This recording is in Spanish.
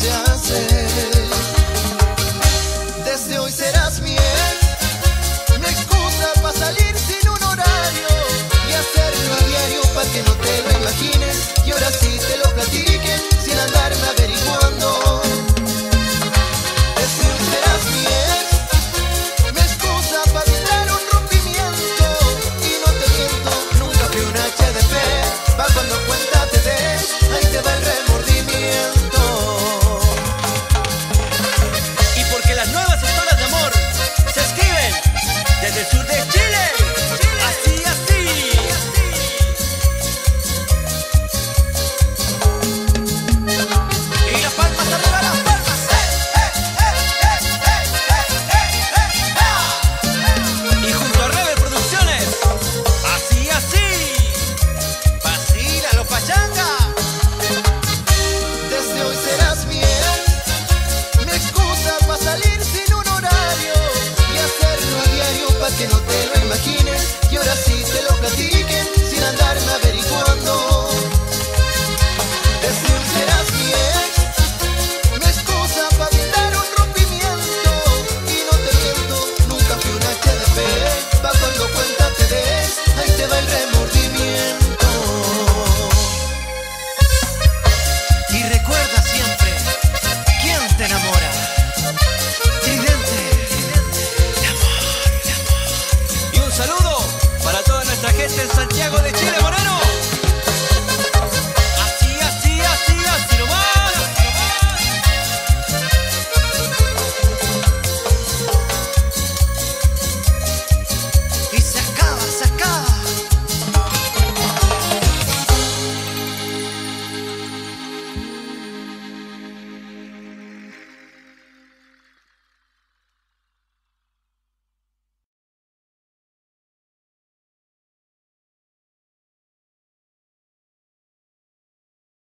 gracias. te lo imaginas. desde Santiago de Chile.